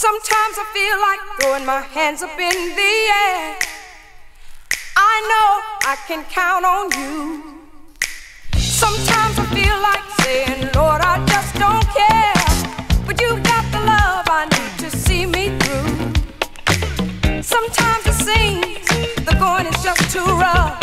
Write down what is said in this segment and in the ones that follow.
Sometimes I feel like throwing my hands up in the air. I know I can count on you. Sometimes I feel like saying, Lord, I just don't care. But you've got the love I need to see me through. Sometimes it seems the going is just too rough.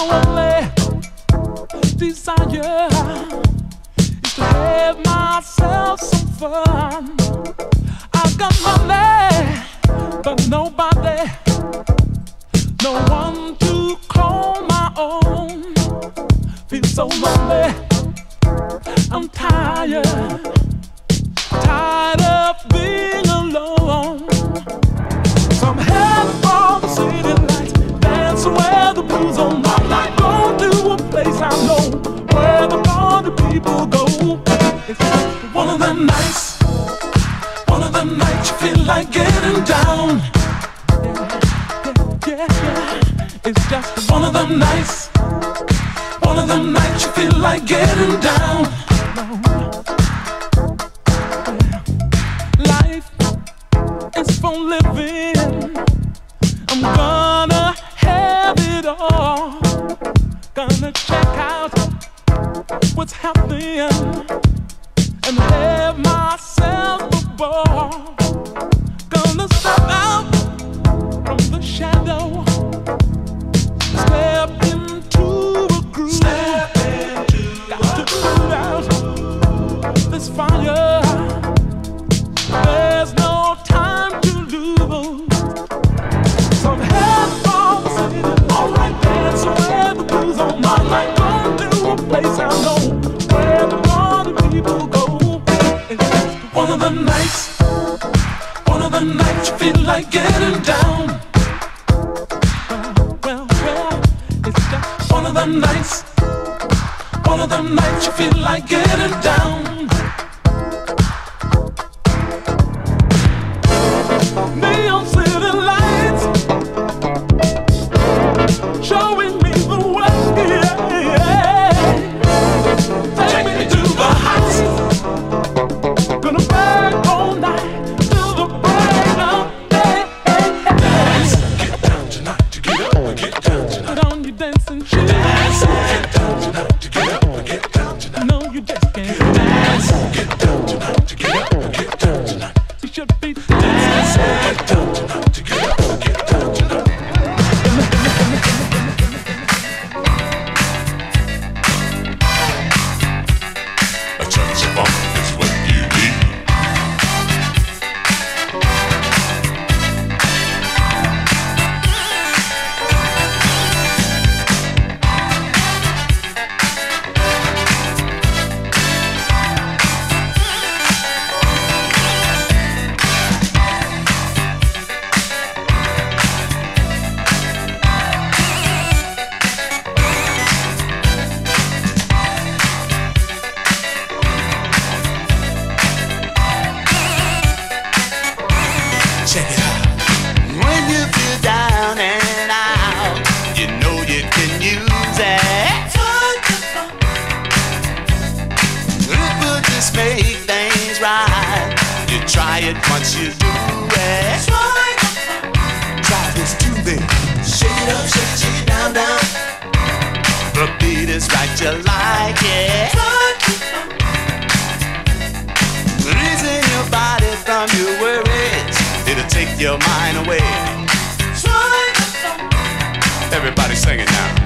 only desire is to have myself some fun. I got money, but nobody, no one to call my own. Feel so lonely, I'm tired, tired of being alone. Some help from the city lights, the blues on my to a place I know where the people go. It's one of the nights, one of the nights you feel like getting down. It's just one of the nights, one of the nights you feel like getting down. getting down. Well, well, well, it's. One of nights, one of them nights you feel like getting down. your mind away. Everybody singing now.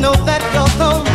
know that you're the